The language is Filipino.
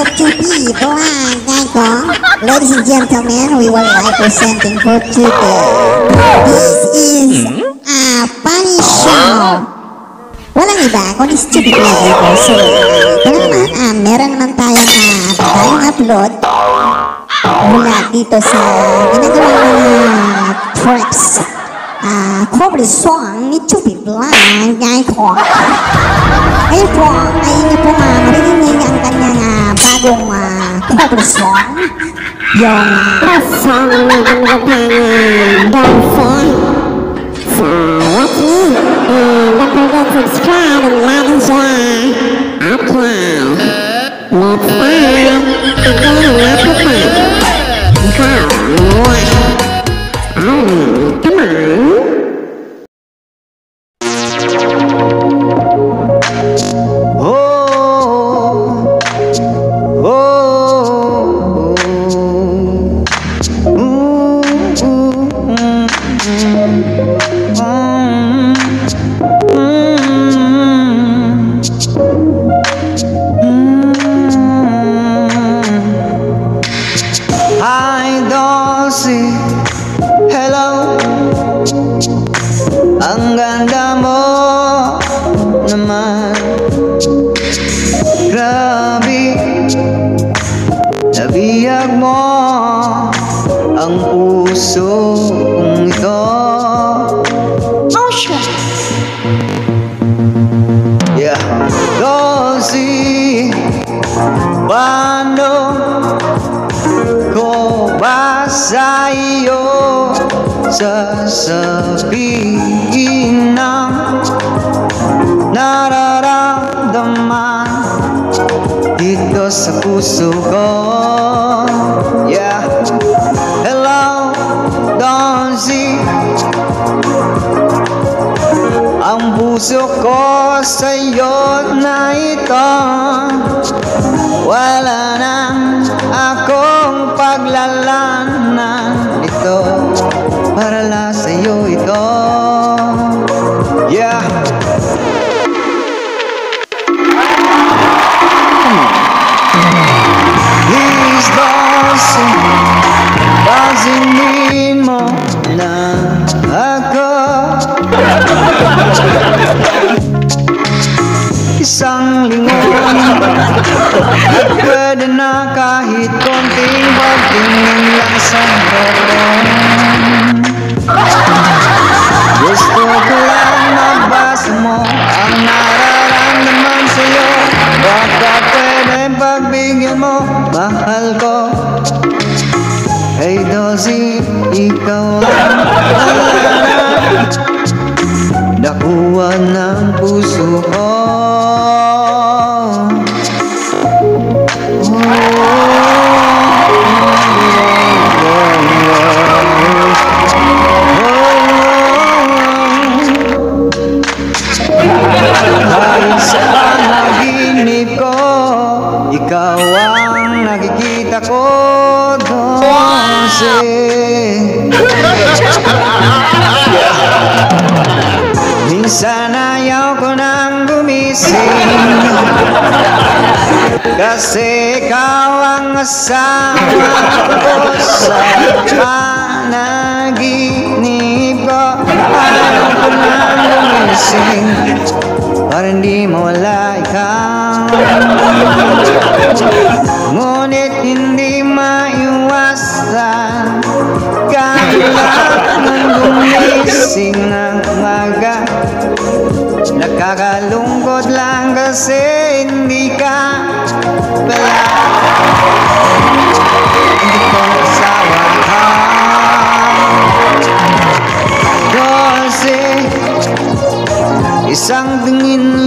of two people, ah, Geico. Ladies and gentlemen, we would like presenting for today. This is a funny show. Walang iba, kundi stupid Geico. So, ito naman, ah, meron naman tayong, ah, tayong upload mula dito sa ginagawa ng tracks. Ah, cover song ni Chubby Blind, Geico. Ngayon po ay inyo po pessoal. Let's go. Ang ganda mo naman. Grabe. Nabiyag mo Ang puso kong ito. Shit Yeah. Rosie Paano Ko ba sa iyo Sasabihin ng Nararamdaman dito sa puso ko. Yeah. Hello, Donzi Ang puso ko sa'yo na ito na kahit konting pagtingin lang sa harapan Gusto ko lang mabasa mo Ang nararamdaman Kasi ikaw ang asawa ko sa panaginip ko Ayaw ko nang gumising Para hindi mawala ikaw. Ngunit hindi maiwasan. Kailangan gumising ng umaga Nakakalungkot lang kasi hindi ka pala Hindi ko nasawa Kasi isang tingin